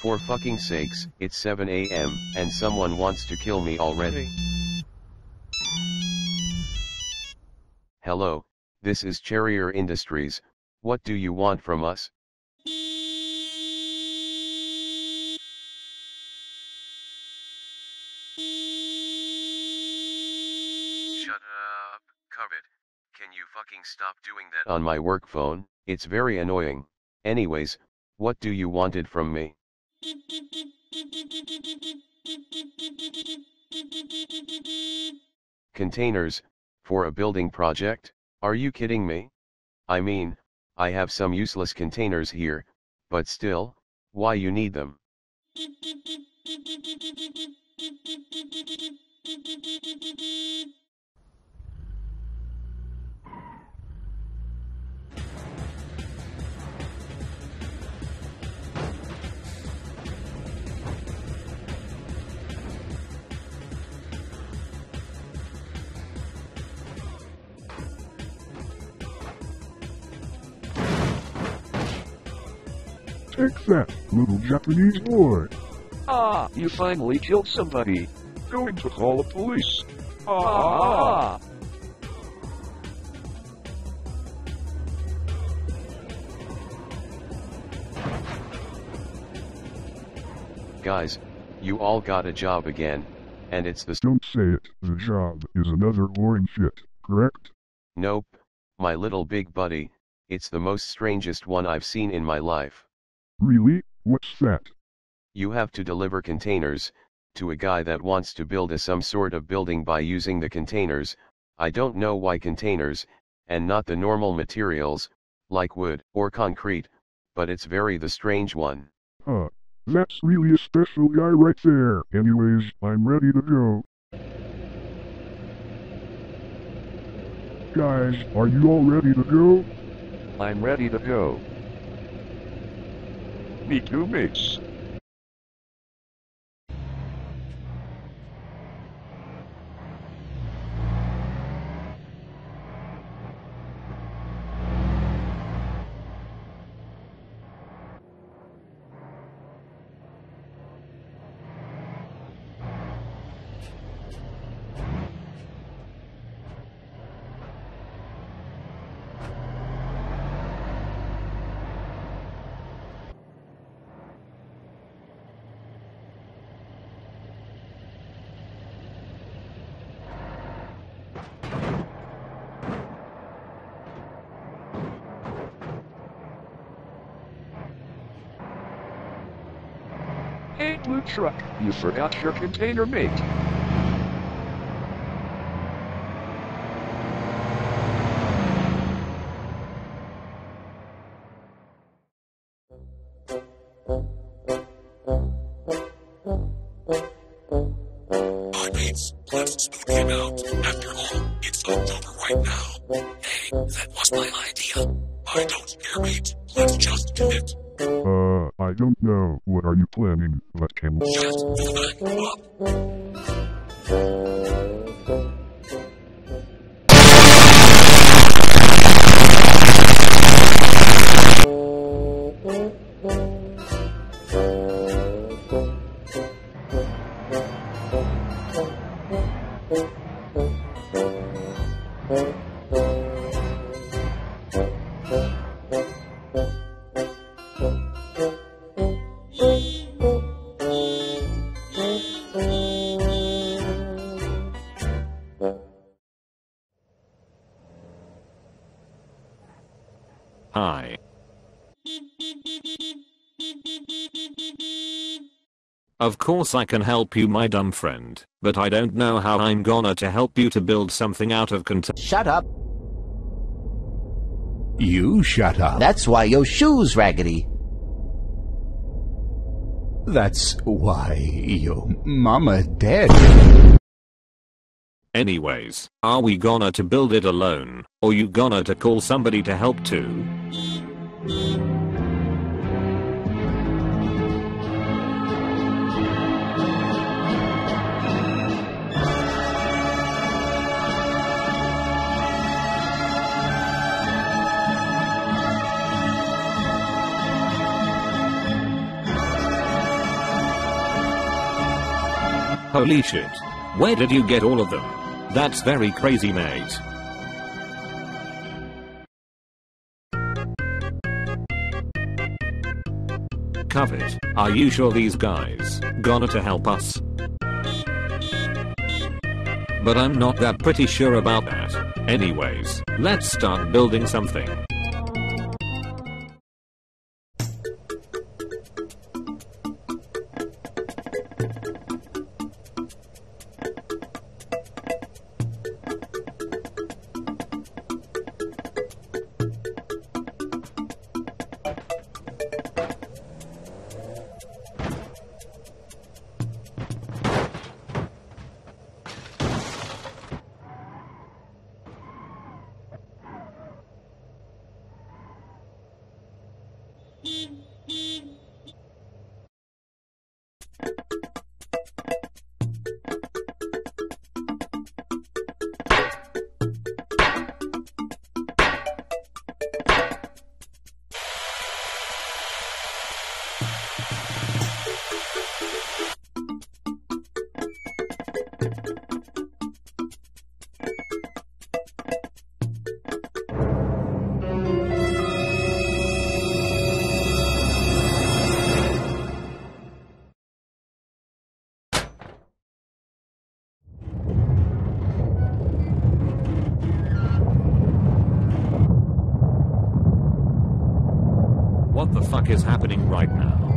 For fucking sakes, it's 7 am, and someone wants to kill me already. Hello, this is Charrier Industries, what do you want from us? Shut up, Covet. Can you fucking stop doing that on my work phone? It's very annoying. Anyways, what do you wanted from me? Containers, for a building project? Are you kidding me? I mean, I have some useless containers here, but still, why you need them? Take that, little Japanese boy. Ah, you finally killed somebody. Going to call the police. Ah. Guys, you all got a job again, and it's the Don't say it. The job is another boring shit, correct? Nope, my little big buddy, it's the most strangest one I've seen in my life. Really? What's that? You have to deliver containers, to a guy that wants to build a some sort of building by using the containers, I don't know why containers, and not the normal materials, like wood or concrete, but it's very the strange one. Huh. That's really a special guy right there. Anyways, I'm ready to go. Guys, are you all ready to go? I'm ready to go. Me too, mates. You forgot your container mate. Spook him out. After all, it's October right now. Hey, that was my idea. I don't care, mate. Let's just do it. Uh, I don't know. What are you planning? Him. Just thank up. Hi. Of course I can help you my dumb friend, but I don't know how I'm gonna to help you to build something out of container. Shut up. You shut up. That's why your shoe's raggedy. That's why your mama dead. Anyways, are we gonna to build it alone, or you gonna to call somebody to help too? Holy shit. Where did you get all of them? That's very crazy mate. Covet, are you sure these guys gonna to help us? But I'm not that pretty sure about that. Anyways, let's start building something. Fuck is happening right now?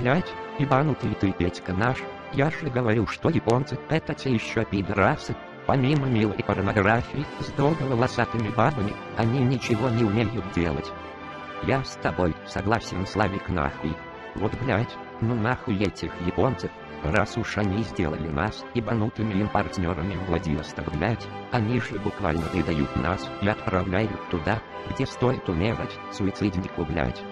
Блять, ебанутый ты, Петька наш. Я же говорю, что японцы — это те еще пидорасы. Помимо милой порнографии с долго-волосатыми бабами, они ничего не умеют делать. Я с тобой согласен, Славик, нахуй. Вот, блять, ну нахуй этих японцев. Раз уж они сделали нас ебанутыми им партнерами Владивосток, блять, они же буквально выдают нас и отправляют туда, где стоит умирать, суициднику, блять.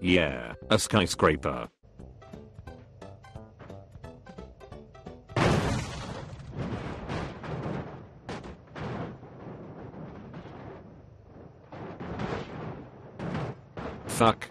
Yeah, a skyscraper. Fuck.